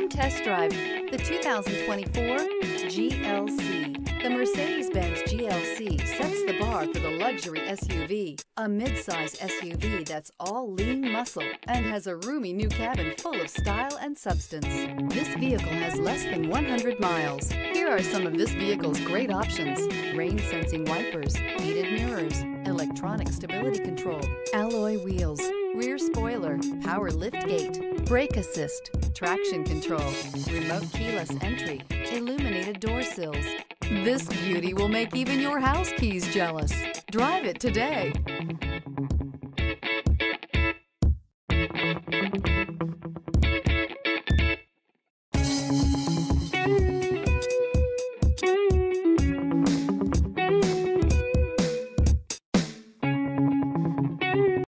Come test drive the 2024 GLC. The Mercedes-Benz GLC sets the bar for the luxury SUV, a midsize SUV that's all lean muscle and has a roomy new cabin full of style and substance. This vehicle has less than 100 miles. Here are some of this vehicle's great options. Rain sensing wipers, heated mirrors, electronic stability control, alloy wheels, power lift gate, brake assist, traction control, remote keyless entry, illuminated door sills. This beauty will make even your house keys jealous. Drive it today.